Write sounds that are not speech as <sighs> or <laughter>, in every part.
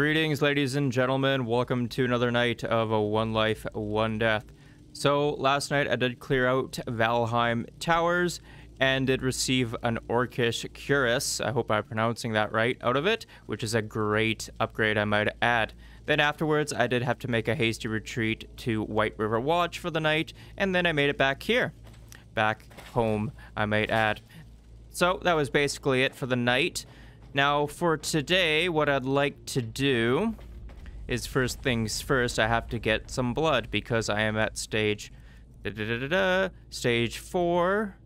Greetings, ladies and gentlemen. Welcome to another night of a One Life, One Death. So, last night I did clear out Valtheim Towers and did receive an Orcish Cuirass, I hope I'm pronouncing that right, out of it, which is a great upgrade, I might add. Then afterwards, I did have to make a hasty retreat to White River Watch for the night, and then I made it back here. Back home, I might add. So, that was basically it for the night. Now, for today, what I'd like to do is first things first, I have to get some blood because I am at stage da -da -da stage 4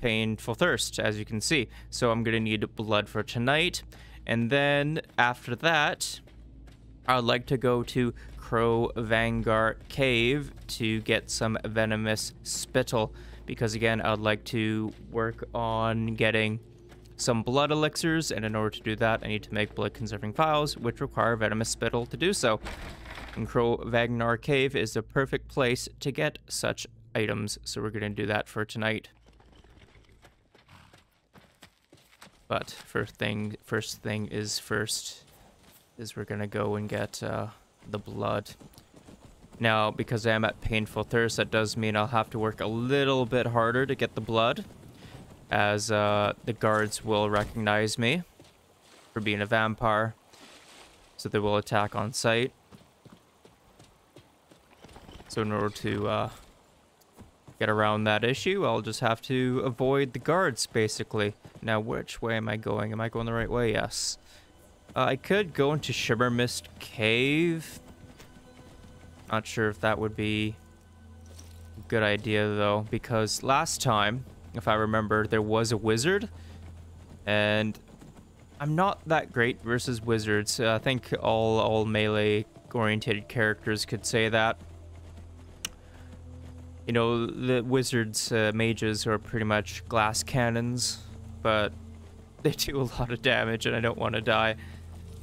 painful thirst as you can see. So I'm going to need blood for tonight. And then after that, I'd like to go to Cronvangr Cave to get some venomous spittle because again, I'd like to work on getting some blood elixirs, and in order to do that, I need to make blood conserving vials, which require venomous spittle to do so. And Cronvangr Cave is the perfect place to get such items, so we're going to do that for tonight. But first thing, first thing is first, is we're gonna go and get uh, the blood. Now, because I am at painful thirst, that does mean I'll have to work a little bit harder to get the blood as uh, the guards will recognize me for being a vampire. So they will attack on sight. So in order to uh, get around that issue, I'll just have to avoid the guards, basically. Now, which way am I going? Am I going the right way? Yes. Uh, I could go into Shimmer Mist Cave. Not sure if that would be a good idea, though, because last time if I remember, there was a wizard. And I'm not that great versus wizards. I think all, all melee-oriented characters could say that. You know, the wizards, uh, mages are pretty much glass cannons, but <laughs> they do a lot of damage and I don't want to die.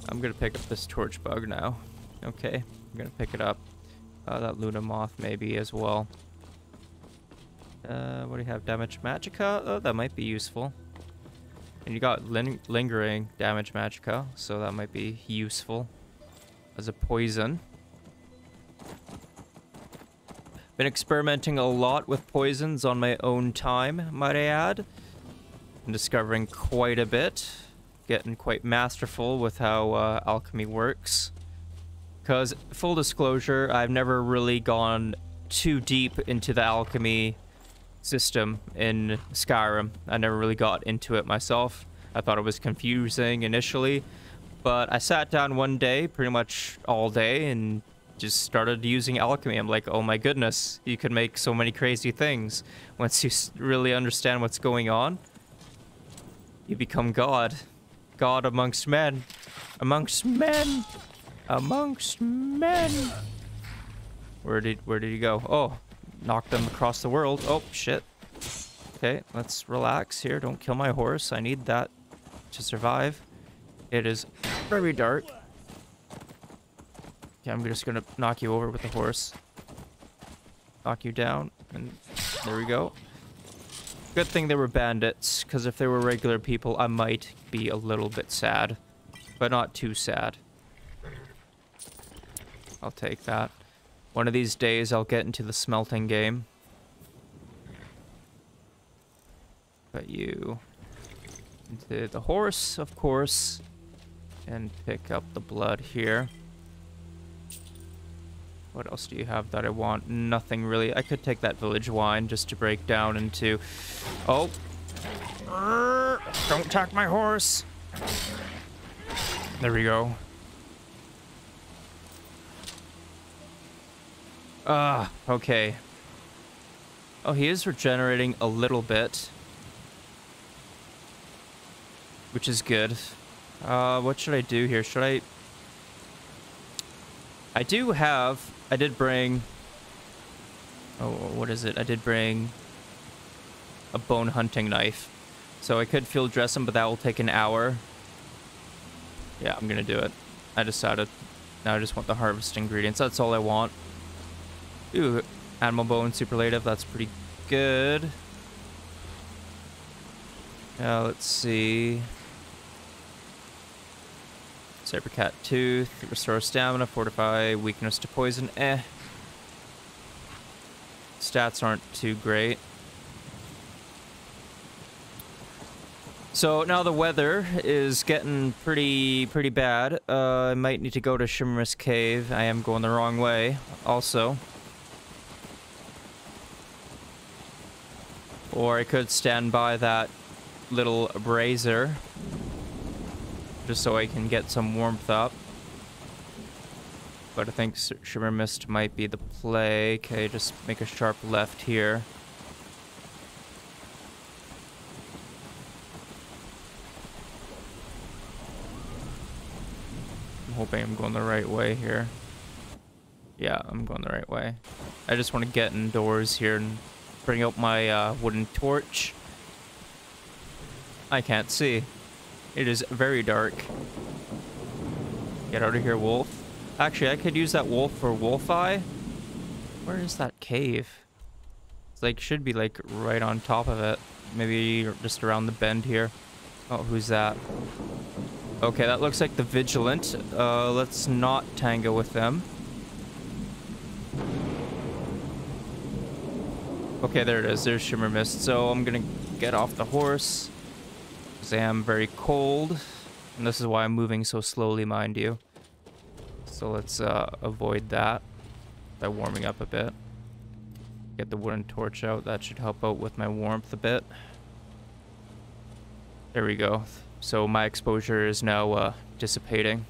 I'm going to pick up this torch bug now. Okay, I'm going to pick it up. Uh, that Luna Moth maybe as well. Uh, what do you have? Damage Magicka? Oh, that might be useful. And you got ling lingering damage Magicka, so that might be useful as a poison. Been experimenting a lot with poisons on my own time, might I add. I'm discovering quite a bit. Getting quite masterful with how uh, alchemy works. Because, full disclosure, I've never really gone too deep into the alchemy system in Skyrim. I never really got into it myself. I thought it was confusing initially, but I sat down one day, pretty much all day, and just started using alchemy. I'm like, oh my goodness, you can make so many crazy things. Once you really understand what's going on, you become God. God amongst men. Amongst men. Amongst men. Where did where did he go? Oh, knock them across the world. Oh, shit. Okay, let's relax here. Don't kill my horse. I need that to survive. It is very dark. Okay, I'm just gonna knock you over with the horse. Knock you down, and there we go. Good thing they were bandits, because if they were regular people, I might be a little bit sad. But not too sad. I'll take that. One of these days, I'll get into the smelting game. Put you into the horse, of course, and pick up the blood here. What else do you have that I want? Nothing really. I could take that village wine just to break down into... Oh! Don't attack my horse! There we go. Ah, uh, okay. Oh, he is regenerating a little bit. Which is good. Uh, what should I do here? Should I... I do have... I did bring... Oh, what is it? I did bring a bone hunting knife. So I could field dress him, but that will take an hour. Yeah, I'm gonna do it. I decided. Now I just want the harvest ingredients. That's all I want. Ooh, animal bone superlative. That's pretty good. Now let's see. Sabre Cat Tooth, restore stamina, fortify, weakness to poison, eh. Stats aren't too great. So now the weather is getting pretty pretty bad. Uh, I might need to go to Shimmer Mist Cave. I am going the wrong way also. Or I could stand by that little brazier just so I can get some warmth up. But I think Shimmer Mist might be the play. Okay, just make a sharp left here. I'm hoping I'm going the right way here. Yeah, I'm going the right way. I just want to get indoors here and bring out my uh, wooden torch. I can't see. It is very dark. Get out of here, wolf. Actually, I could use that wolf for wolf eye. Where is that cave? It's like, should be like right on top of it. Maybe just around the bend here. Oh, who's that? Okay, that looks like the Vigilant. Uh, let's not tango with them. Okay, there it is. There's Shimmer Mist. So I'm gonna get off the horse. Because I am very cold. And this is why I'm moving so slowly, mind you. So let's uh, avoid that by warming up a bit. Get the wooden torch out. That should help out with my warmth a bit. There we go. So my exposure is now uh, dissipating.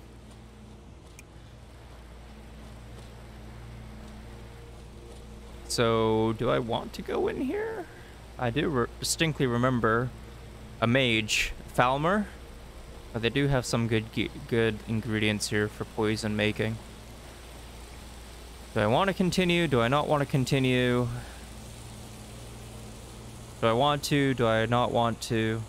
So, do I want to go in here? I do re distinctly remember a mage, Falmer. But they do have some good good ingredients here for poison making. Do I want to continue? Do I not want to continue? Do I want to? Do I not want to?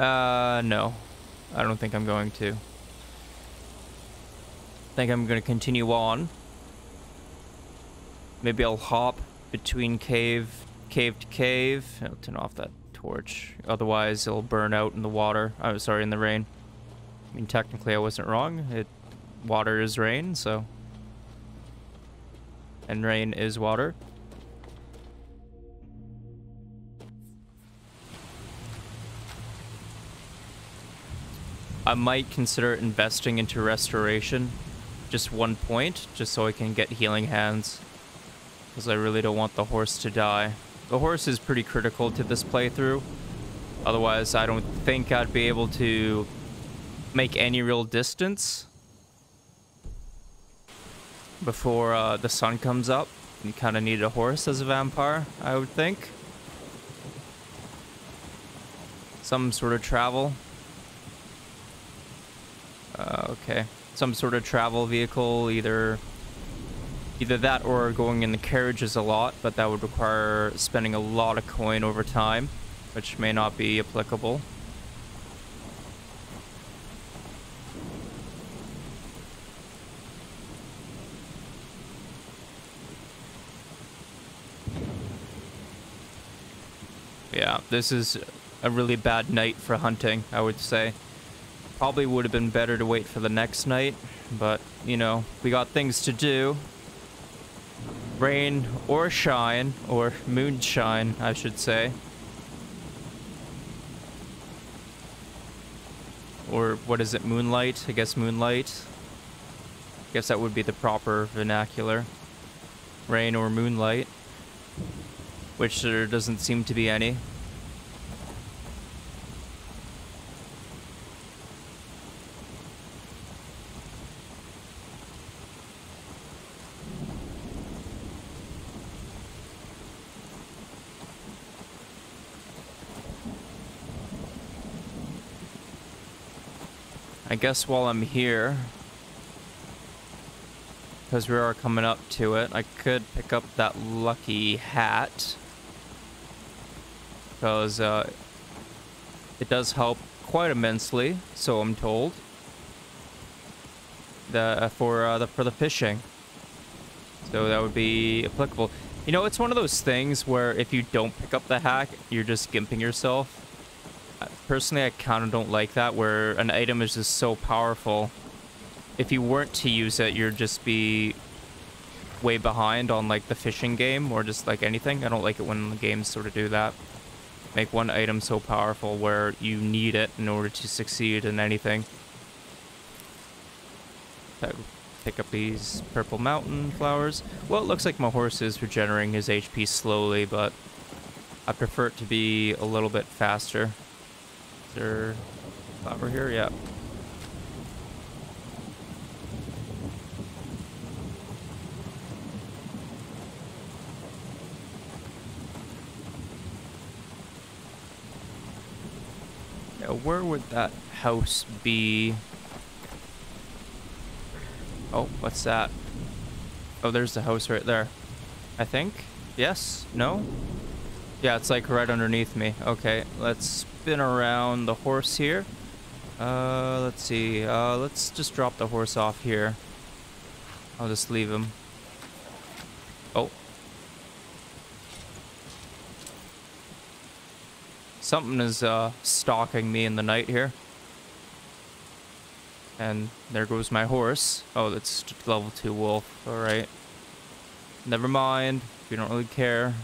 Uh, no. I don't think I'm going to. I think I'm going to continue on. Maybe I'll hop between cave, cave to cave. I'll turn off that torch. Otherwise, it'll burn out in the water. I'm oh, sorry, in the rain. I mean, technically, I wasn't wrong. It, water is rain, so. And rain is water. I might consider investing into restoration. Just one point, just so I can get healing hands. Because I really don't want the horse to die. The horse is pretty critical to this playthrough. Otherwise, I don't think I'd be able to make any real distance before uh, the sun comes up. You kind of need a horse as a vampire, I would think. Some sort of travel. Okay. Some sort of travel vehicle, either either that or going in the carriages a lot, but that would require spending a lot of coin over time, which may not be applicable. Yeah, this is a really bad night for hunting, I would say. Probably would have been better to wait for the next night, but, you know, we got things to do. Rain or shine, or moonshine, I should say. Or what is it, moonlight? I guess moonlight. I guess that would be the proper vernacular. Rain or moonlight. Which there doesn't seem to be any. Guess while I'm here, because we are coming up to it, I could pick up that lucky hat. Because uh, it does help quite immensely, so I'm told. The, uh, for uh, the for the fishing. So that would be applicable. You know, it's one of those things where if you don't pick up the hack, you're just gimping yourself. Personally, I kind of don't like that, where an item is just so powerful. If you weren't to use it, you'd just be way behind on like the fishing game or just like anything. I don't like it when the games sort of do that. Make one item so powerful where you need it in order to succeed in anything. Pick up these purple mountain flowers. Well, it looks like my horse is regenerating his HP slowly, but I prefer it to be a little bit faster. There flower here? Yeah. Now, where would that house be? Oh, what's that? Oh, there's the house right there. I think? Yes? No? Yeah, it's like right underneath me. Okay, let's spin around the horse here. Uh, let's see. Uh, let's just drop the horse off here. I'll just leave him. Oh. Something is, uh, stalking me in the night here. And there goes my horse. Oh, that's level 2 wolf. Alright. Never mind. If You don't really care.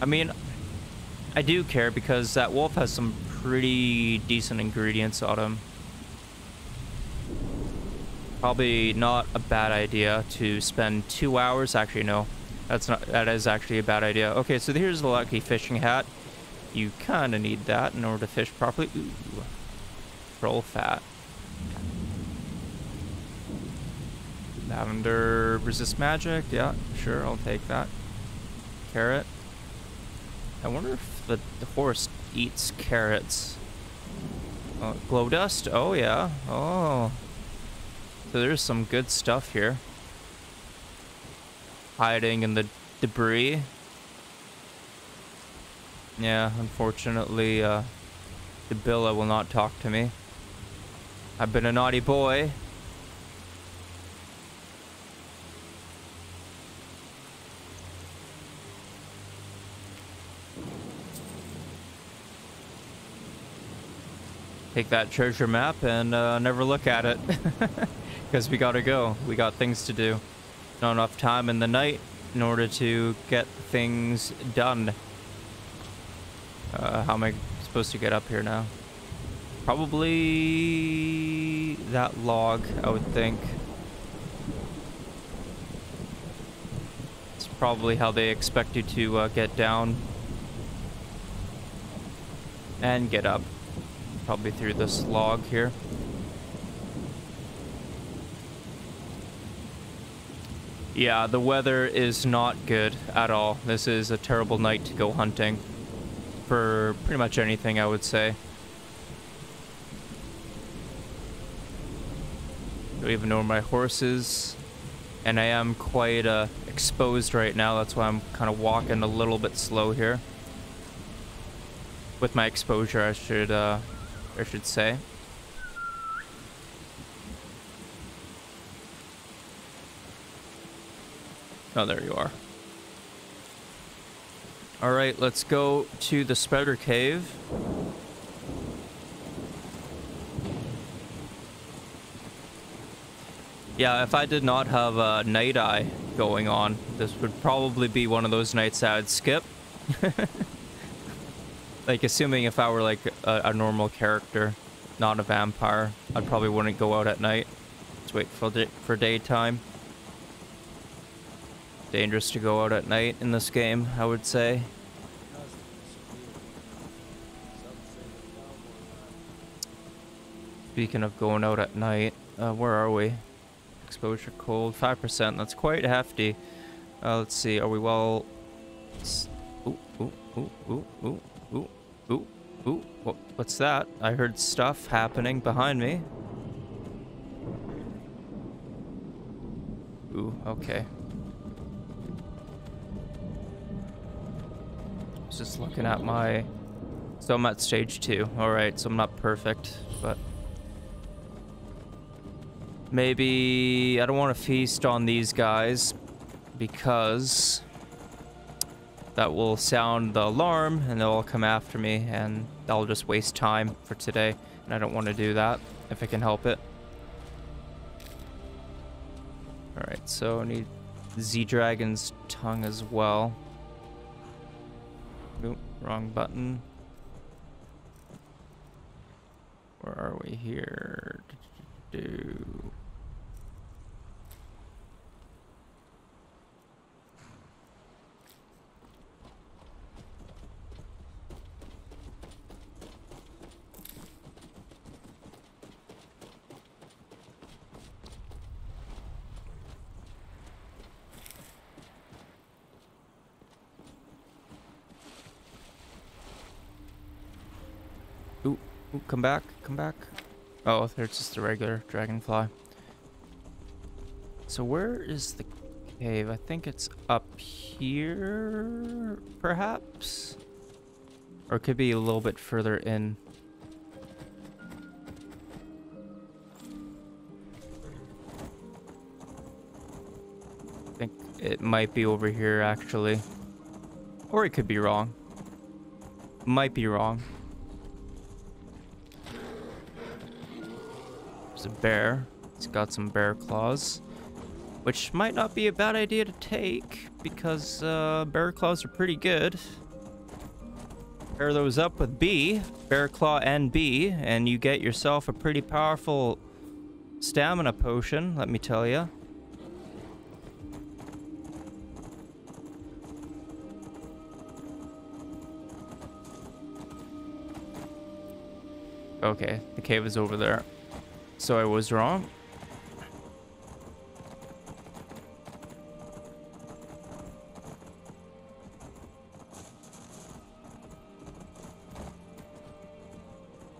I mean, I do care because that wolf has some pretty decent ingredients on him. Probably not a bad idea to spend two hours. Actually, no. That's not. That is actually a bad idea. Okay, so here's the lucky fishing hat. You kind of need that in order to fish properly. Ooh. Troll fat. Lavender resist magic. Yeah, sure, I'll take that. Carrot. I wonder if the, the horse eats carrots. Uh, glow dust? Oh, yeah. Oh. So there's some good stuff here. Hiding in the debris. Yeah, unfortunately, uh, Debilla will not talk to me. I've been a naughty boy. Take that treasure map and uh, never look at it. <laughs> Because we gotta go. We got things to do. Not enough time in the night in order to get things done. Uh, how am I supposed to get up here now? Probably that log, I would think. It's probably how they expect you to uh, get down and get up probably through this log here. Yeah, the weather is not good at all. This is a terrible night to go hunting. For pretty much anything, I would say. Don't even know where my horse is. And I am quite uh, exposed right now. That's why I'm kind of walking a little bit slow here. With my exposure, I should uh, I should say. Oh, there you are. All right, let's go to the spider cave. Yeah, if I did not have a night eye going on, this would probably be one of those nights I'd skip. <laughs> Like, assuming if I were, like, a, a, normal character, not a vampire, I probably wouldn't go out at night. Let's wait for, day for daytime. Dangerous to go out at night in this game, I would say. Speaking of going out at night, uh, where are we? Exposure cold, 5%, that's quite hefty. Uh, let's see, are we well... Ooh, ooh, ooh, ooh, ooh. Ooh, ooh. What, what's that? I heard stuff happening behind me. Ooh, okay. I was just looking at my... So I'm at stage two. Alright, so I'm not perfect, but... Maybe... I don't want to feast on these guys. because that will sound the alarm and they'll all come after me and that'll just waste time for today and I don't want to do that if I can help it. Alright, so I need Z-Dragon's tongue as well. Nope, wrong button. Where are we here? Do Ooh, come back, come back. Oh, there's just a regular dragonfly. So where is the cave? I think it's up here, perhaps? Or it could be a little bit further in. I think it might be over here, actually. Or it could be wrong. Might be wrong. A bear. It's got some bear claws. Which might not be a bad idea to take, because uh, bear claws are pretty good. Pair those up with B, bear claw and B, and you get yourself a pretty powerful stamina potion, let me tell you. Okay, the cave is over there. So I was wrong.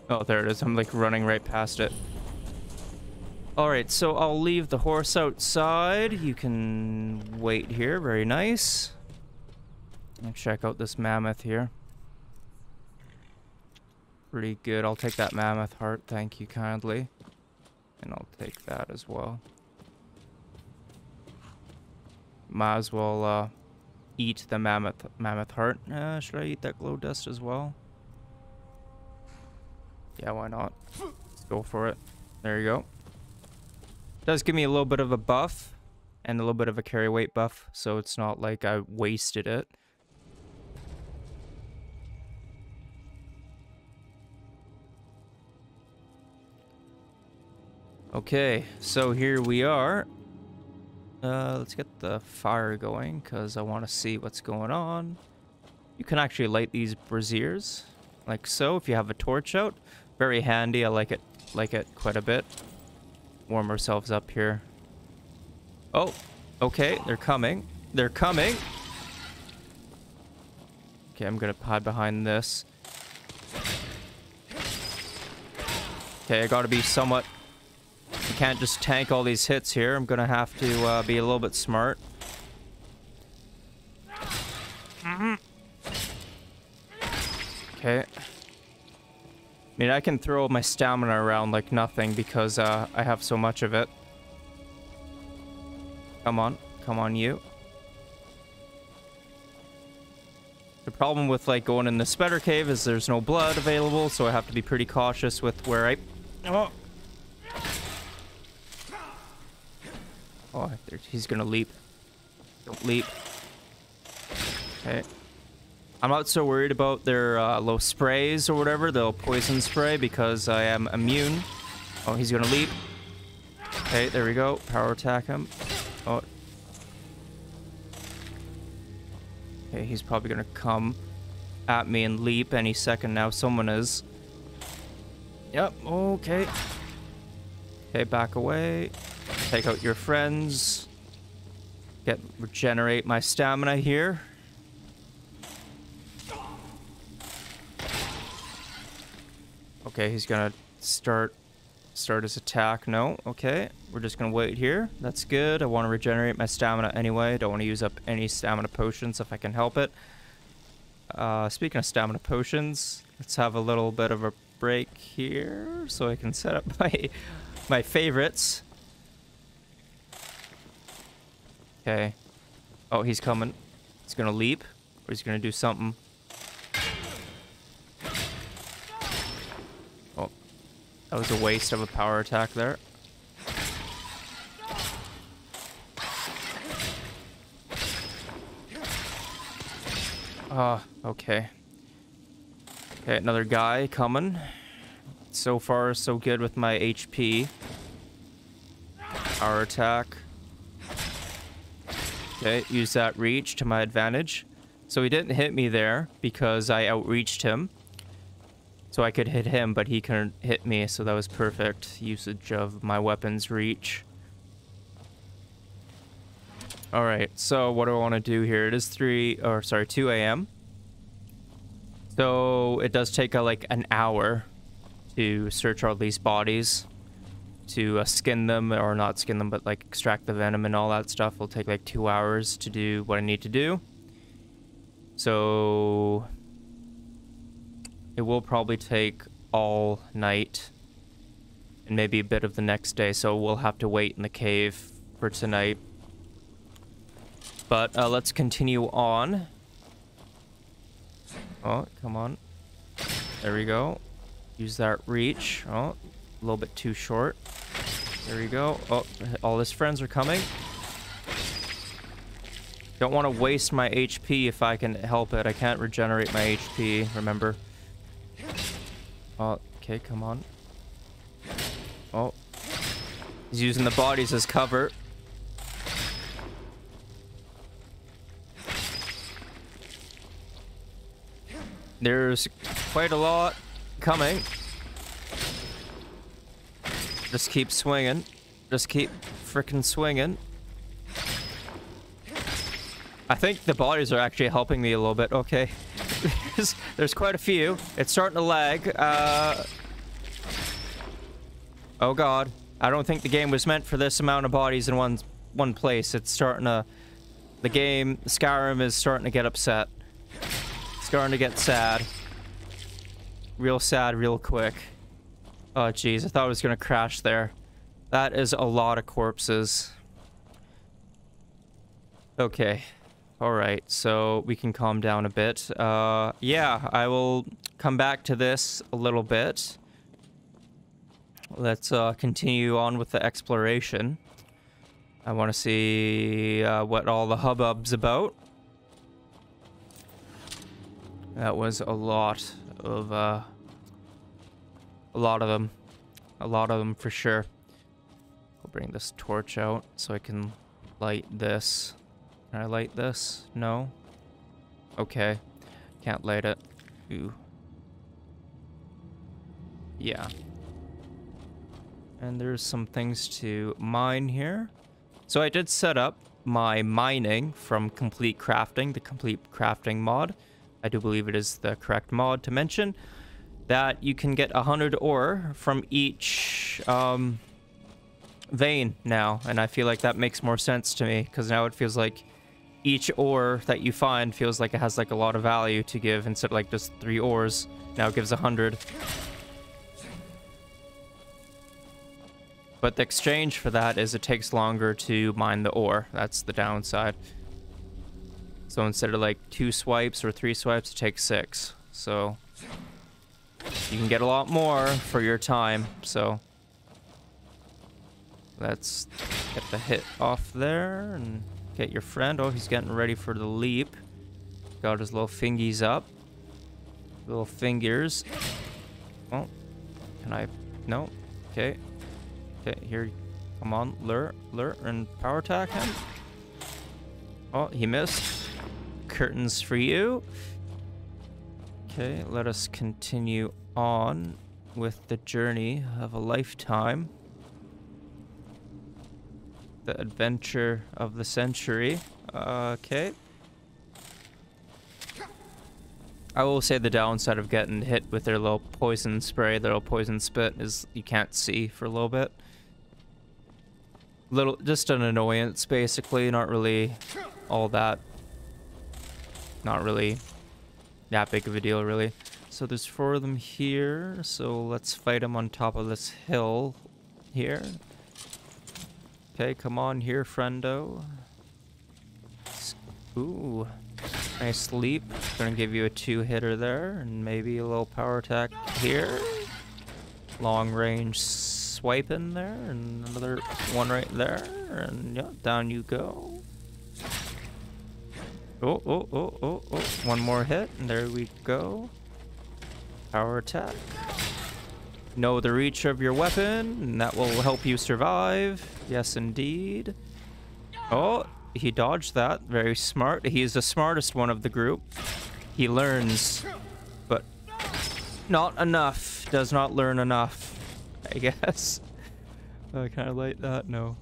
Oh, there it is. I'm like running right past it. Alright, so I'll leave the horse outside. You can wait here. Very nice. And check out this mammoth here. Pretty good. I'll take that mammoth heart. Thank you kindly. Take that as well. Might as well uh, eat the mammoth mammoth heart. Uh, should I eat that glow dust as well? Yeah, why not? Let's go for it. There you go. Does give me a little bit of a buff and a little bit of a carry weight buff, so it's not like I wasted it. Okay, so here we are. Uh, let's get the fire going, because I want to see what's going on. You can actually light these braziers, like so, if you have a torch out. Very handy, I like it, like it quite a bit. Warm ourselves up here. Oh, okay, they're coming. They're coming. Okay, I'm gonna hide behind this. Okay, I gotta be somewhat can't just tank all these hits here. I'm gonna have to uh, be a little bit smart. Okay. I mean, I can throw my stamina around like nothing because uh, I have so much of it. Come on. Come on, you. The problem with like going in the spider cave is there's no blood available, so I have to be pretty cautious with where I... Oh. Oh, he's gonna leap. Don't leap. Okay. I'm not so worried about their uh, low sprays or whatever, they'll poison spray, because I am immune. Oh, he's gonna leap. Okay, there we go. Power attack him. Oh. Okay, he's probably gonna come at me and leap any second now. Someone is. Yep, okay. Okay, back away. Take out your friends. Get regenerate my stamina here. Okay, he's gonna start start his attack. No, okay. We're just gonna wait here. That's good. I want to regenerate my stamina anyway. Don't want to use up any stamina potions if I can help it. Uh, speaking of stamina potions, let's have a little bit of a break here so I can set up <laughs> my my favorites. Okay. Oh, he's coming. He's gonna leap, or he's gonna do something. Oh, that was a waste of a power attack there. Ah, uh, okay. Okay, another guy coming. So far, so good with my HP. Power attack. Okay, use that reach to my advantage. So he didn't hit me there because I outreached him. So I could hit him, but he couldn't hit me, so that was perfect usage of my weapon's reach. Alright, so what do I want to do here? It is 3, or sorry, 2 a.m. So it does take a, like an hour to search all these bodies. To uh, skin them, or not skin them, but like extract the venom and all that stuff will take like two hours to do what I need to do. So it will probably take all night and maybe a bit of the next day. So we'll have to wait in the cave for tonight. But uh, let's continue on. Oh, come on. There we go. Use that reach. Oh, a little bit too short. There we go. Oh, all his friends are coming. Don't want to waste my HP if I can help it. I can't regenerate my HP, remember. Oh, okay, come on. Oh. He's using the bodies as cover. There's quite a lot coming. Just keep swinging. Just keep freaking swinging. I think the bodies are actually helping me a little bit. Okay. <laughs> there's, there's quite a few. It's starting to lag. Uh... Oh god. I don't think the game was meant for this amount of bodies in one one place. It's starting to... The game, Skyrim, is starting to get upset starting to get sad. Real sad real quick. Oh, jeez. I thought I was going to crash there. That is a lot of corpses. Okay. Alright, so we can calm down a bit. Uh, yeah, I will come back to this a little bit. Let's uh, continue on with the exploration. I want to see uh, what all the hubbub's about. That was a lot of, uh, a lot of them. A lot of them for sure. I'll bring this torch out so I can light this. Can I light this? No? Okay. Can't light it. Ooh. Yeah. And there's some things to mine here. So I did set up my mining from Complete Crafting, the Complete Crafting mod. I do believe it is the correct mod to mention, that you can get 100 ore from each um, vein now. And I feel like that makes more sense to me, because now it feels like each ore that you find feels like it has like a lot of value to give instead of like just three ores. Now it gives 100. But the exchange for that is it takes longer to mine the ore. That's the downside. So instead of like two swipes or three swipes, it takes six. So you can get a lot more for your time. So let's get the hit off there and get your friend. Oh, he's getting ready for the leap. Got his little fingies up. Little fingers. Oh, can I? No. Okay. Okay, here. Come on, lure, lure, and power attack him. Oh, he missed curtains for you. Okay, let us continue on with the journey of a lifetime. The adventure of the century. Okay. I will say the downside of getting hit with their little poison spray, their little poison spit, is you can't see for a little bit. Little, just an annoyance, basically, not really all that not really that big of a deal, really. So there's four of them here. So let's fight them on top of this hill here. Okay, come on here, friendo. Ooh. Nice leap. Gonna give you a two-hitter there, and maybe a little power attack here. Long range swipe in there, and another one right there, and yeah, down you go. Oh, oh, oh, oh, oh. One more hit, and there we go. Power attack. Know the reach of your weapon, and that will help you survive. Yes, indeed. Oh, he dodged that. Very smart. He's the smartest one of the group. He learns, but not enough. Does not learn enough, I <laughs> guess. I kind of like that. No.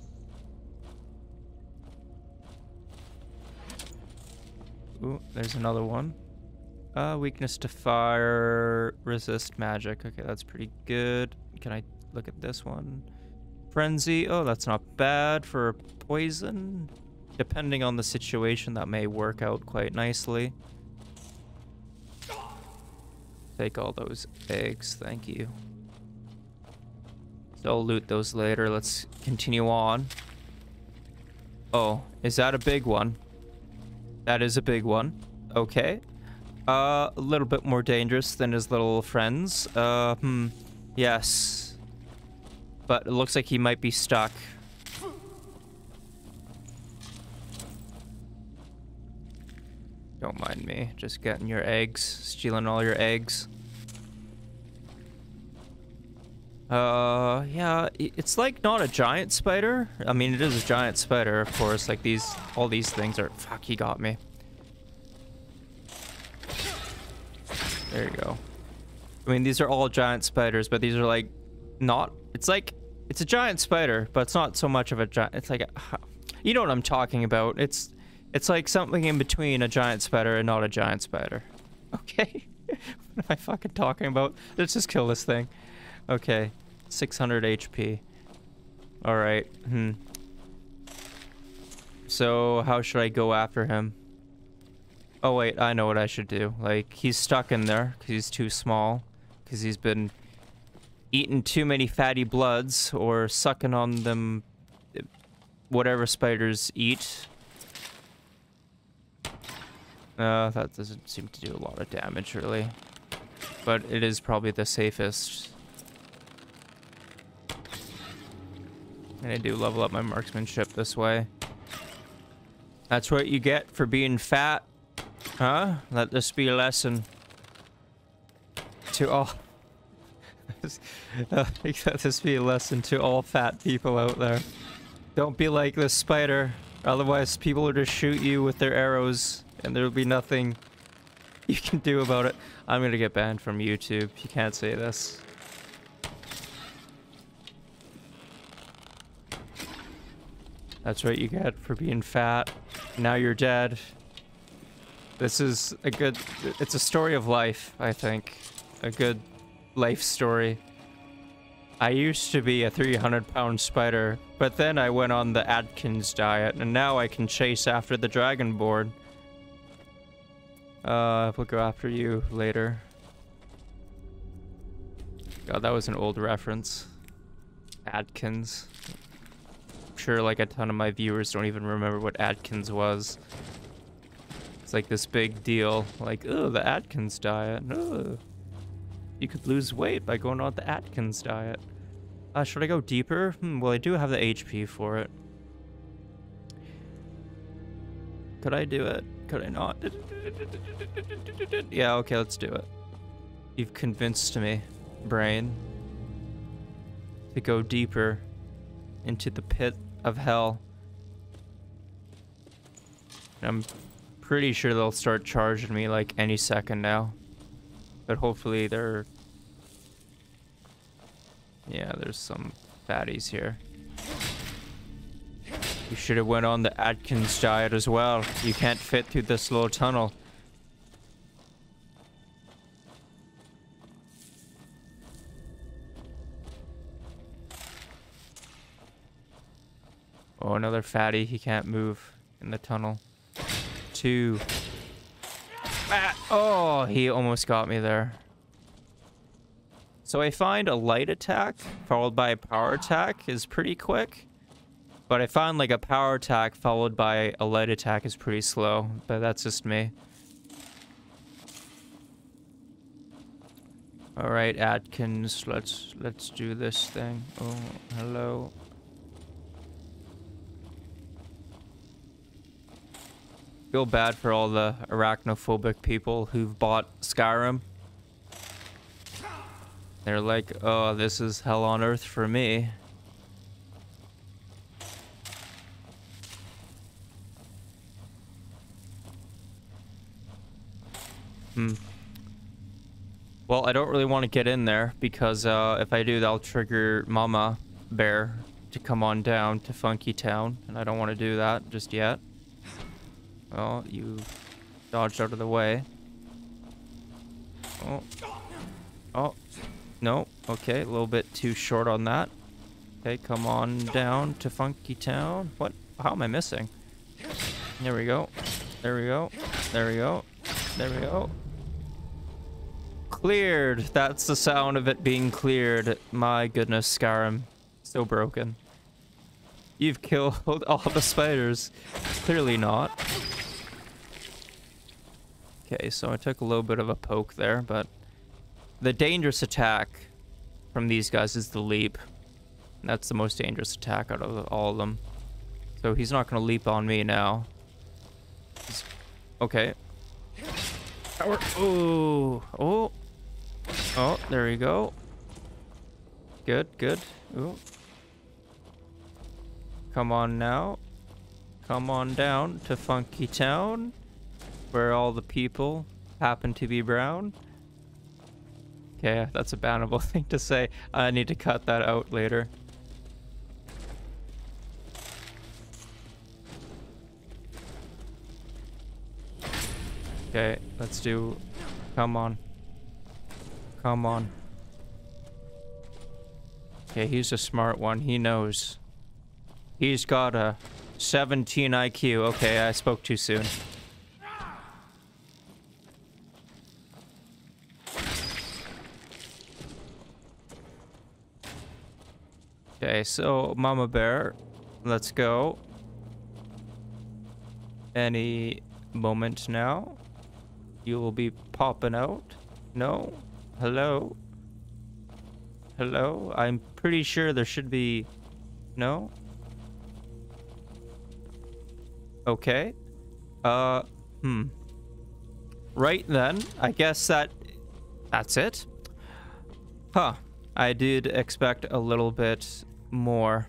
Ooh, there's another one. Uh, weakness to fire, resist magic. Okay, that's pretty good. Can I look at this one? Frenzy. Oh, that's not bad for poison. Depending on the situation, that may work out quite nicely. Take all those eggs, thank you. So I'll loot those later. Let's continue on. Oh, is that a big one? That is a big one. Okay. Uh, a little bit more dangerous than his little friends. Uh, hmm. Yes. But it looks like he might be stuck. Don't mind me. Just getting your eggs. Stealing all your eggs. Uh, yeah, it's like not a giant spider. I mean, it is a giant spider, of course. Like these, all these things are, fuck, he got me. There you go. I mean, these are all giant spiders, but these are like not, it's like, it's a giant spider, but it's not so much of a giant, it's like, a, <sighs> you know what I'm talking about. It's, it's like something in between a giant spider and not a giant spider. <laughs> Okay? <laughs> what am I fucking talking about? Let's just kill this thing. Okay. 600 HP. Alright. Hmm. So, how should I go after him? Oh, wait. I know what I should do. Like, he's stuck in there because he's too small. Because he's been eating too many fatty bloods or sucking on them whatever spiders eat. Uh, that doesn't seem to do a lot of damage, really. But it is probably the safest. And I do level up my marksmanship this way. That's what you get for being fat. Huh? Let this be a lesson. To all... <laughs> let this be a lesson to all fat people out there. Don't be like this spider. Otherwise, people will just shoot you with their arrows and there'll be nothing you can do about it. I'm gonna get banned from YouTube. You can't say this. That's what you get for being fat. Now you're dead. This is a good... It's a story of life, I think. A good life story. I used to be a 300 pound spider, but then I went on the Atkins diet, and now I can chase after the Dragonborn. Uh, we'll go after you later. God, that was an old reference. Atkins. Sure like a ton of my viewers don't even remember what Atkins was. It's like this big deal. Like, oh, the Atkins diet. Oh, you could lose weight by going on the Atkins diet. Uh, should I go deeper? Hmm, well, I do have the HP for it. Could I do it? Could I not? Yeah, okay, let's do it. You've convinced me, brain, to go deeper into the pit of hell. I'm pretty sure they'll start charging me like any second now. But hopefully they're... Yeah, there's some fatties here. You should have went on the Atkins diet as well. You can't fit through this little tunnel. Oh, another fatty. He can't move in the tunnel. Two. Ah, oh, he almost got me there. So I find a light attack followed by a power attack is pretty quick. But I find like a power attack followed by a light attack is pretty slow, but that's just me. All right, Atkins, let's let's do this thing. Oh, hello. Feel bad for all the arachnophobic people who've bought Skyrim. They're like, oh, this is hell on earth for me. Hmm. Well, I don't really want to get in there because uh, if I do, that'll trigger Mama Bear to come on down to Funky Town, and I don't want to do that just yet. Well, you dodged out of the way. Oh. Oh. No. Okay, a little bit too short on that. Okay, come on down to Funky Town. What? How am I missing? There we go. There we go. There we go. There we go. Cleared. That's the sound of it being cleared. My goodness, Skyrim. So broken. You've killed <laughs> all the spiders. Clearly not. Okay, so I took a little bit of a poke there, but the dangerous attack from these guys is the leap. That's the most dangerous attack out of all of them. So he's not going to leap on me now. He's... Okay. Oh, oh. Oh, there we go. Good, good. Ooh. Come on now. Come on down to Funky Town, where all the people happen to be brown. Okay, that's a bannable <laughs> thing to say. I need to cut that out later. Okay, let's do... Come on. Come on. Okay, he's a smart one. He knows. He's got a 17 IQ. Okay, I spoke too soon. Okay, so Mama Bear, let's go. Any moment now, you will be popping out. No? Hello? Hello? I'm pretty sure there should be... No? Okay. Uh, hmm. Right then, I guess that... That's it? Huh. I did expect a little bit more.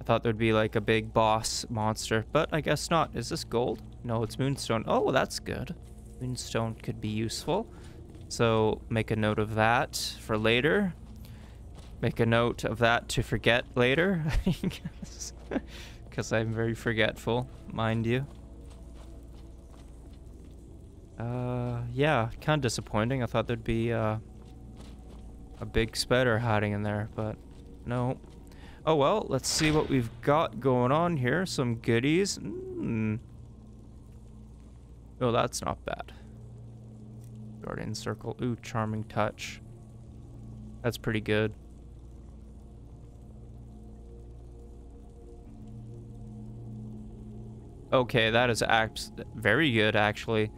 I thought there'd be like a big boss monster, but I guess not. Is this gold? No, it's moonstone. Oh, that's good. Moonstone could be useful. So make a note of that for later. Make a note of that to forget later, <laughs> I guess. <laughs> Because I'm very forgetful, mind you. Uh, yeah, kind of disappointing. I thought there'd be uh, a big spider hiding in there, but no. Oh well, let's see what we've got going on here. Some goodies. Mm. Oh, that's not bad. Guardian Circle. Ooh, Charming Touch. That's pretty good. Okay, that is very good, actually.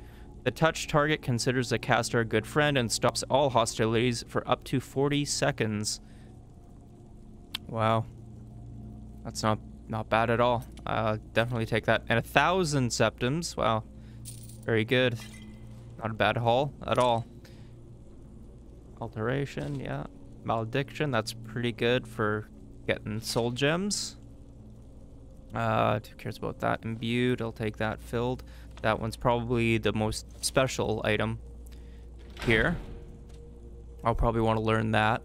The touch target considers the caster a good friend and stops all hostilities for up to 40 seconds. Wow. That's not not bad at all. I'll definitely take that. And a thousand septims. Wow. Very good. Not a bad haul at all. Alteration, yeah. Malediction, that's pretty good for getting soul gems. Uh, who cares about that? Imbued, I'll take that. Filled. That one's probably the most special item here. I'll probably want to learn that.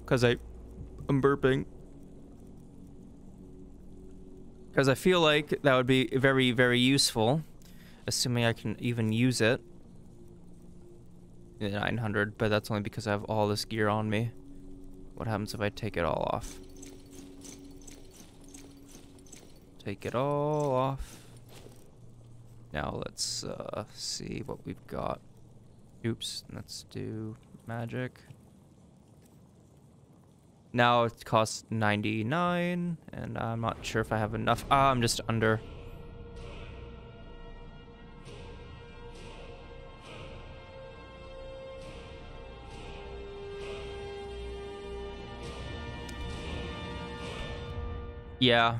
Because I, I'm burping. Because I feel like that would be very, very useful assuming I can even use it. 900, but that's only because I have all this gear on me. What happens if I take it all off? Take it all off. Now let's uh, see what we've got. Oops, let's do magic. Now it costs 99, and I'm not sure if I have enough. Ah, I'm just under. Yeah.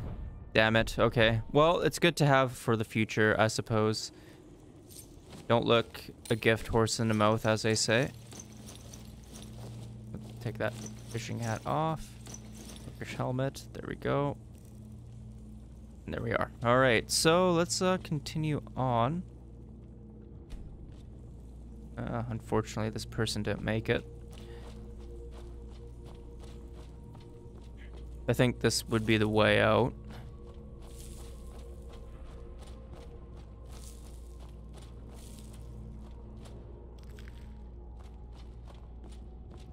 Damn it. Okay. Well, it's good to have for the future, I suppose. Don't look a gift horse in the mouth, as they say. Take that fishing hat off. Fish helmet. There we go. And there we are. All right. So let's uh, continue on. Uh, unfortunately, this person didn't make it. I think this would be the way out.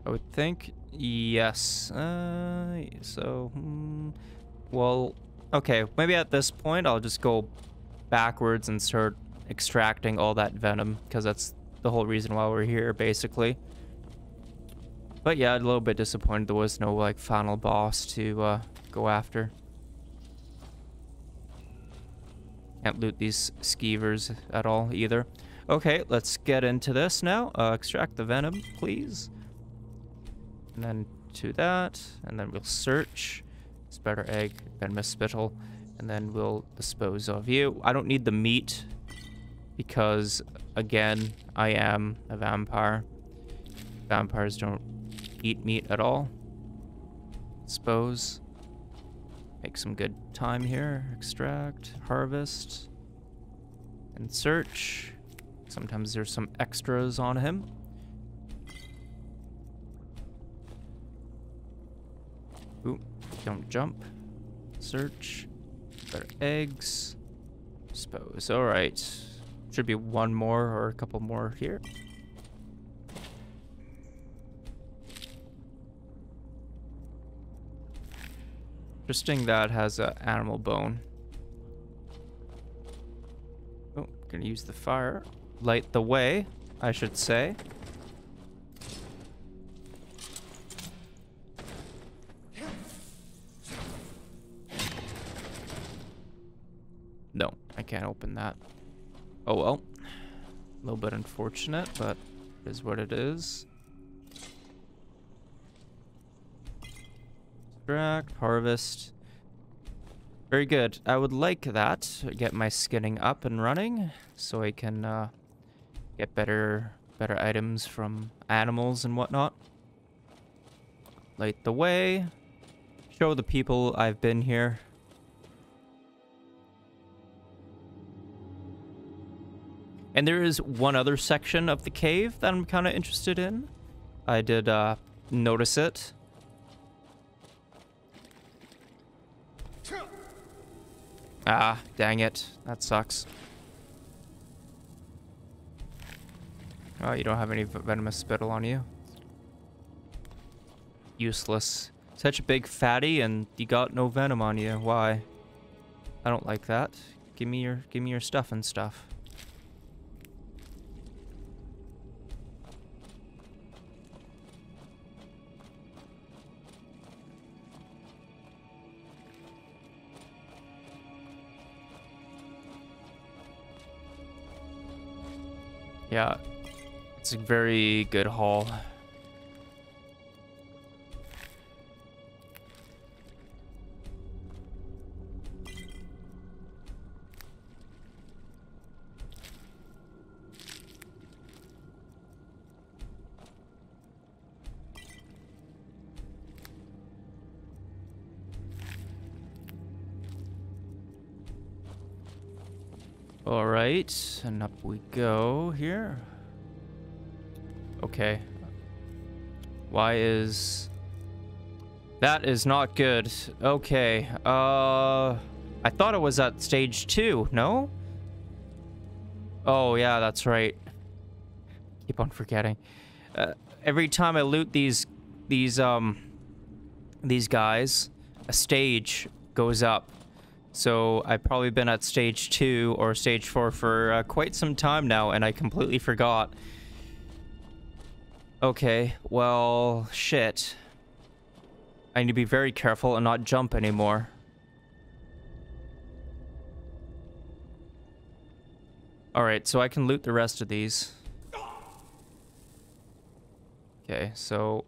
I would think yes. Uh, so, hmm, well, okay. Maybe at this point I'll just go backwards and start extracting all that venom because that's the whole reason why we're here, basically. But yeah, a little bit disappointed there was no like final boss to uh, go after. Can't loot these skeevers at all either. Okay, let's get into this now. Uh, extract the venom, please. And then to that, and then we'll search. Spider egg, venomous spittle, and then we'll dispose of you. I don't need the meat because, again, I am a vampire. Vampires don't eat meat at all. Dispose. Make some good time here. Extract, harvest, and search. Sometimes there's some extras on him. Ooh, don't jump. Search. Better eggs. Suppose. Alright. Should be one more or a couple more here. Interesting that has an animal bone. Oh, gonna use the fire. Light the way, I should say. No, I can't open that. Oh well. A little bit unfortunate, but is what it is. Extract, harvest. Very good. I would like that. Get my skinning up and running so I can uh, get better better items from animals and whatnot. Light the way. Show the people I've been here. And there is one other section of the cave that I'm kind of interested in. I did uh, notice it. Ah, dang it. That sucks. Oh, you don't have any venomous spittle on you. Useless. Such a big fatty and you got no venom on you. Why? I don't like that. Give me your give me your stuff and stuff. Yeah, it's a very good haul. Right, and up we go here. Okay. Why is... That is not good. Okay, uh... I thought it was at stage two, no? Oh, yeah, that's right. Keep on forgetting. Uh, every time I loot these, these, um, these guys, a stage goes up. So I've probably been at stage two or stage four for uh, quite some time now, and I completely forgot. Okay, well, shit. I need to be very careful and not jump anymore. Alright, so I can loot the rest of these. Okay, so...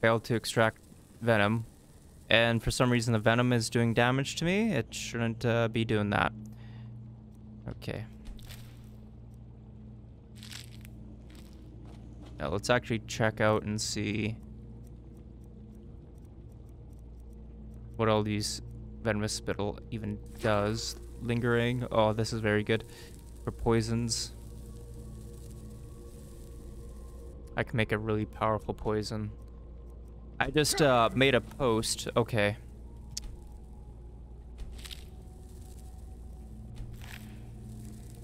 Failed to extract venom. And for some reason the venom is doing damage to me. It shouldn't uh, be doing that. Okay. Now let's actually check out and see what all these venomous spittle even does. Lingering. Oh, this is very good for poisons. I can make a really powerful poison. I just uh, made a post. Okay.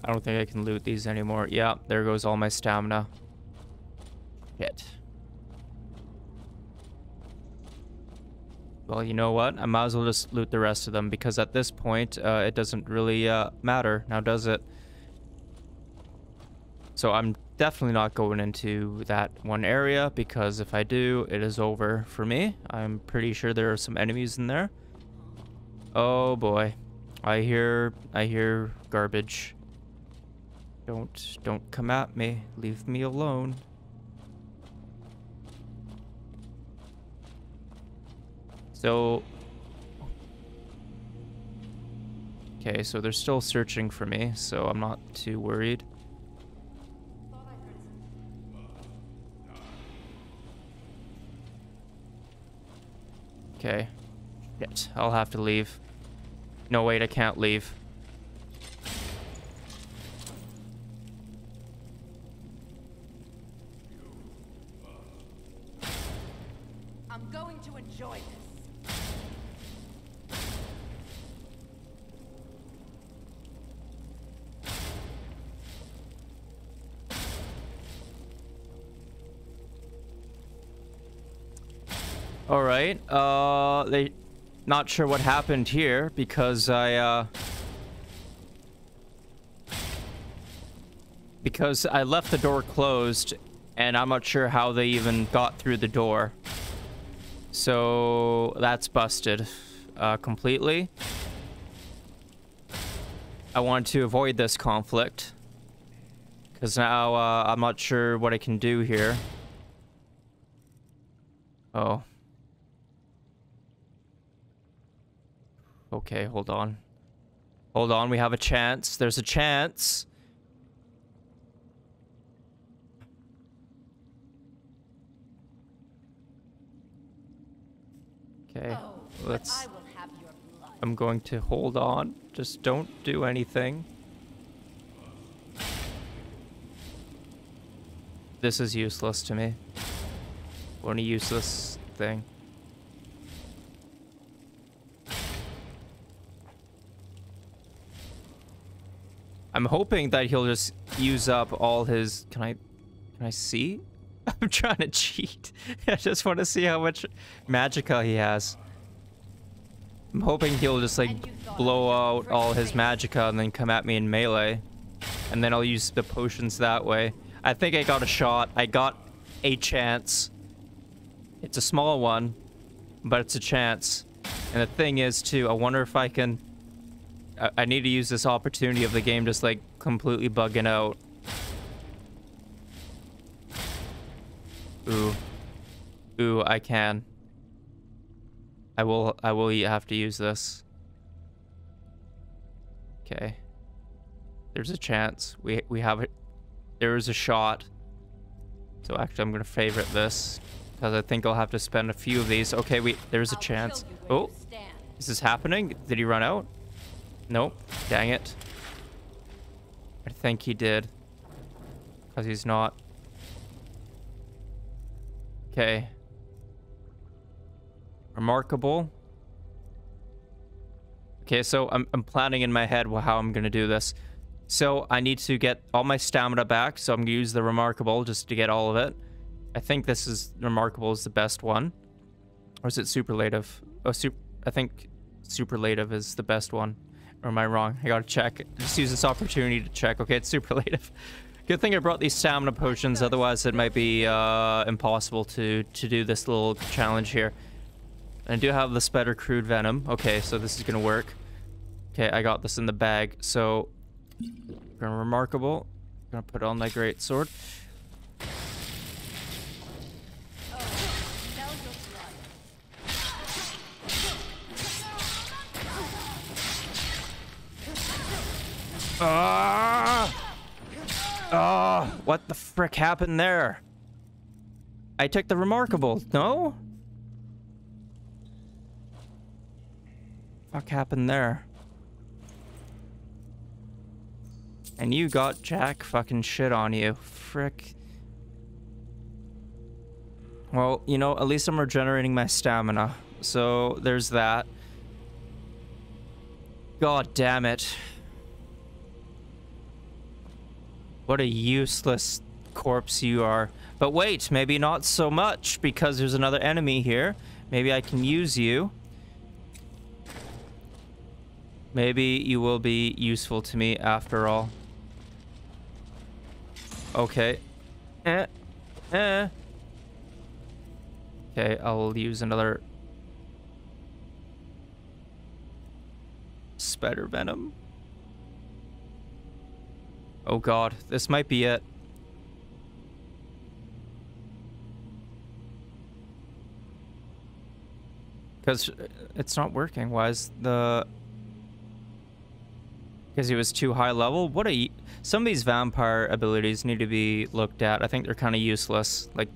I don't think I can loot these anymore. Yeah, there goes all my stamina. Shit. Well, you know what? I might as well just loot the rest of them because at this point, uh, it doesn't really uh, matter, now does it? So I'm definitely not going into that one area because if I do, it is over for me. I'm pretty sure there are some enemies in there. Oh boy. I hear I hear garbage. Don't don't come at me. Leave me alone. So Okay, so they're still searching for me, so I'm not too worried. Okay. Shit, I'll have to leave. No, wait, I can't leave. Not sure what happened here because I uh because I left the door closed and I'm not sure how they even got through the door. So that's busted uh, completely. I wanted to avoid this conflict because now uh, I'm not sure what I can do here. Oh. Okay, hold on. Hold on, we have a chance. There's a chance. Okay, Oh, let's... I will have your blood. I'm going to hold on. Just don't do anything. This is useless to me. What a useless thing. I'm hoping that he'll just use up all his. Can I? Can I see? <laughs> I'm trying to cheat. <laughs> I just want to see how much magicka he has. I'm hoping he'll just like And you thought blow out all his magicka and then come at me in melee. And then I'll use the potions that way. I think I got a shot. I got a chance. It's a small one, but it's a chance. And the thing is too, I wonder if I can I, I need to use this opportunity of the game just like completely bugging out. Ooh. Ooh, I can. I will I will have to use this. Okay. There's a chance. We we have it. There is a shot. So actually I'm gonna favorite this. Because I think I'll have to spend a few of these. Okay, we there's a chance. Oh, is this happening? Did he run out? Nope. Dang it. I think he did. Because he's not. Okay. Remarkable. Okay, so I'm, I'm planning in my head how I'm going to do this. So I need to get all my stamina back, so I'm going to use the Remarkable just to get all of it. I think this is Remarkable is the best one. Or is it Superlative? Oh, I think Superlative is the best one. Or am I wrong? I gotta check. Just use this opportunity to check. Okay, it's Superlative. <laughs> Good thing I brought these stamina potions, otherwise it might be uh, impossible to, to do this little challenge here. I do have the Spider Crude Venom. Okay, so this is gonna work. Okay, I got this in the bag. So, remarkable. Gonna put on that great sword. Ah! Ah! What the frick happened there? I took the remarkable. No? Fuck happened there? And you got jack fucking shit on you. Frick. Well, you know, at least I'm regenerating my stamina. So there's that. God damn it. What a useless corpse you are. But wait, maybe not so much because there's another enemy here. Maybe I can use you. Maybe you will be useful to me after all. Okay. Eh. Eh. Okay, I'll use another spider venom. Oh god, this might be it. Because it's not working. Why is the... Because he was too high level? What a... Some of these vampire abilities need to be looked at. I think they're kind of useless. Like...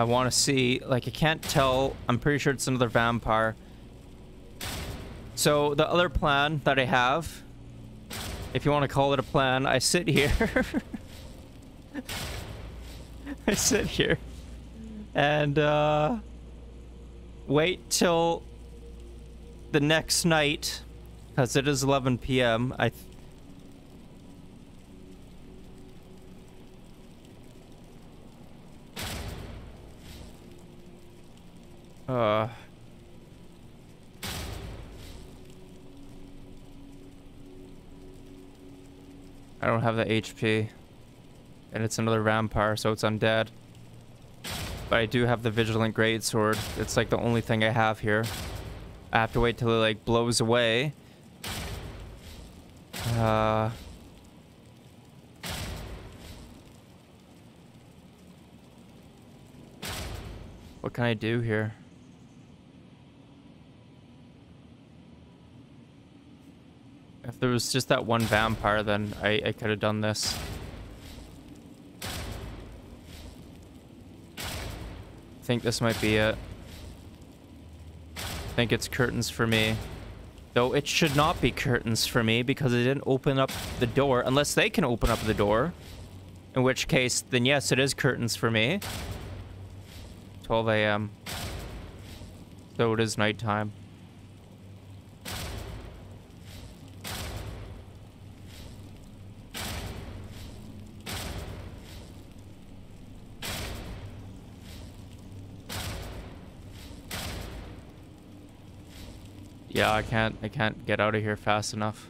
I want to see, like, I can't tell. I'm pretty sure it's another vampire. So, the other plan that I have, if you want to call it a plan, I sit here. <laughs> I sit here and, uh, wait till the next night, because it is 11 p.m. I Uh. I don't have the HP. And it's another vampire, so it's undead. But I do have the Vigilant Greatsword. It's like the only thing I have here. I have to wait till it like blows away. Uh... What can I do here? If there was just that one vampire, then I, I could have done this. I think this might be it. I think it's curtains for me. Though it should not be curtains for me because it didn't open up the door. Unless they can open up the door. In which case, then yes, it is curtains for me. 12 a.m. So it is nighttime. Yeah, I can't I can't get out of here fast enough.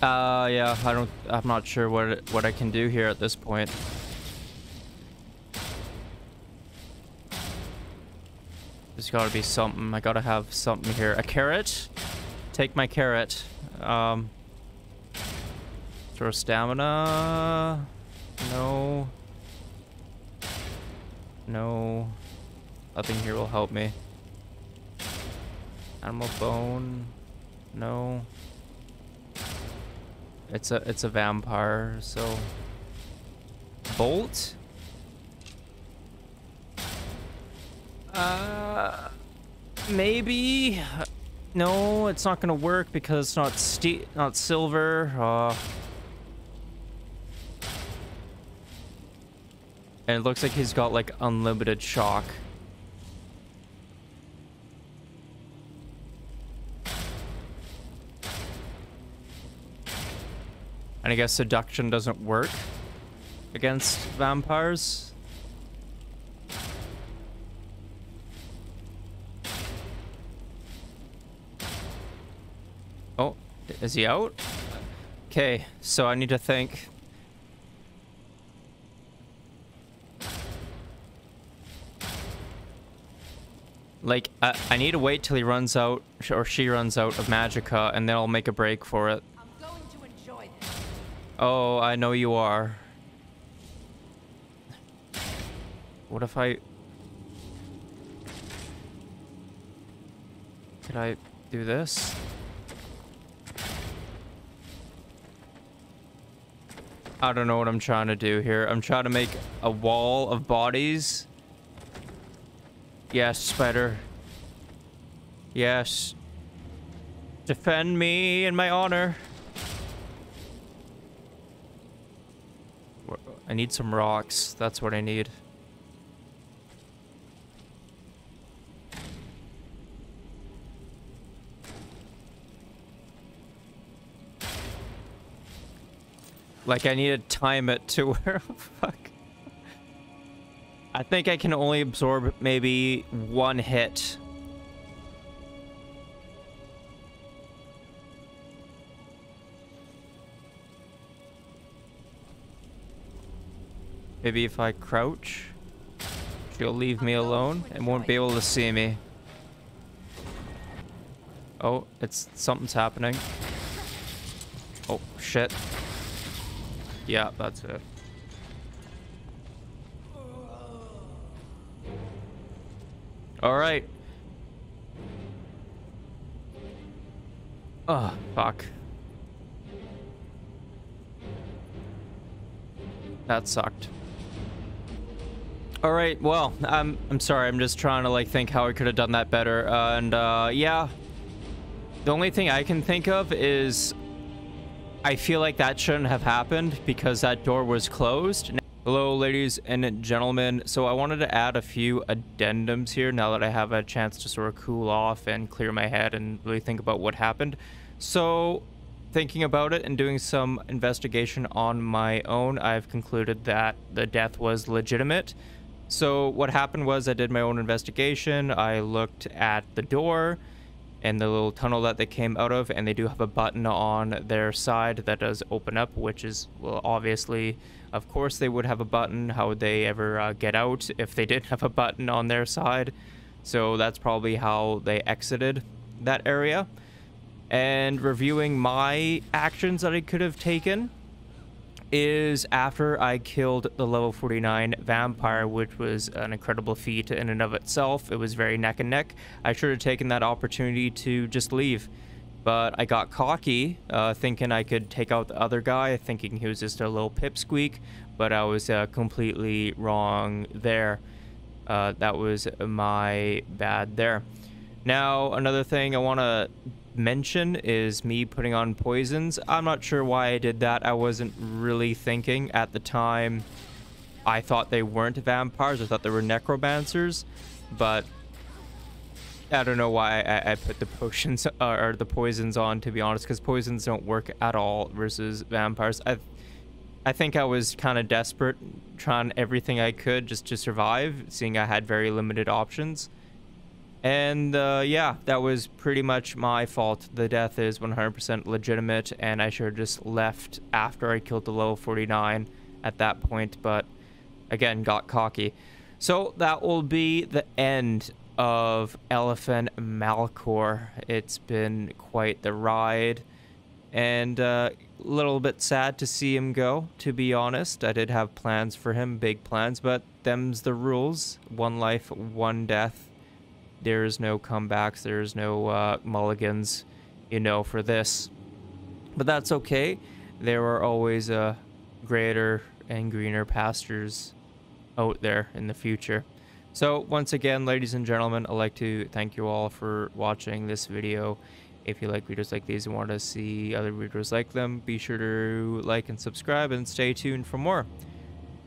Uh, yeah, I don't, I'm not sure what, what I can do here at this point. There's gotta be something, I gotta have something here. A carrot? Take my carrot. Um, throw stamina. No. No. Nothing here will help me. Animal bone. No. It's a it's a vampire, so bolt. Uh, maybe. No, it's not gonna work because it's not ste not silver. Uh, And it looks like he's got like unlimited shock. And I guess seduction doesn't work against vampires. Oh, is he out? Okay, so I need to think. Like, I, I need to wait till he runs out, or she runs out of Magicka, and then I'll make a break for it. I'm going to enjoy this. Oh, I know you are. What if I... Could I do this? I don't know what I'm trying to do here. I'm trying to make a wall of bodies. Yes, spider. Yes. Defend me and my honor. I need some rocks. That's what I need. Like I need to time it to <laughs> where fuck. I think I can only absorb maybe one hit. Maybe if I crouch, she'll leave me alone and won't be able to see me. Oh, it's something's happening. Oh, shit. Yeah, that's it. All right. Oh, fuck. That sucked. All right, well, I'm I'm sorry. I'm just trying to like think how I could have done that better. Uh, and uh, yeah, the only thing I can think of is I feel like that shouldn't have happened because that door was closed. Hello, ladies and gentlemen. So I wanted to add a few addendums here now that I have a chance to sort of cool off and clear my head and really think about what happened. So thinking about it and doing some investigation on my own, I've concluded that the death was legitimate. So what happened was I did my own investigation. I looked at the door and the little tunnel that they came out of and they do have a button on their side that does open up which is well obviously of course they would have a button how would they ever uh, get out if they didn't have a button on their side so that's probably how they exited that area and reviewing my actions that i could have taken is after I killed the level 49 vampire, which was an incredible feat in and of itself. It was very neck and neck. I should have taken that opportunity to just leave. But I got cocky, uh, thinking I could take out the other guy, thinking he was just a little pipsqueak, but I was uh, completely wrong there. Uh, that was my bad there. Now, another thing I want to mention is me putting on poisons. I'm not sure why I did that. I wasn't really thinking at the time. I thought they weren't vampires. I thought they were necromancers, but I don't know why I, I put the potions <laughs> uh, or the poisons on. To be honest, because poisons don't work at all versus vampires. I, I think I was kind of desperate, trying everything I could just to survive, seeing I had very limited options. And uh, yeah, that was pretty much my fault. The death is 100% legitimate, and I should have just left after I killed the level 49 at that point, but again, got cocky. So that will be the end of Eliphan Malkor. It's been quite the ride, and uh, a little bit sad to see him go, to be honest. I did have plans for him, big plans, but them's the rules. One life, one death there's no comebacks. There's no uh, mulligans, you know, for this. But that's okay. There are always uh, greater and greener pastures out there in the future. So once again, ladies and gentlemen, I'd like to thank you all for watching this video. If you like videos like these and want to see other videos like them, be sure to like and subscribe and stay tuned for more.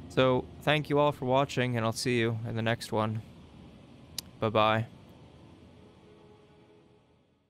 So thank you all for watching and I'll see you in the next one. Bye-bye.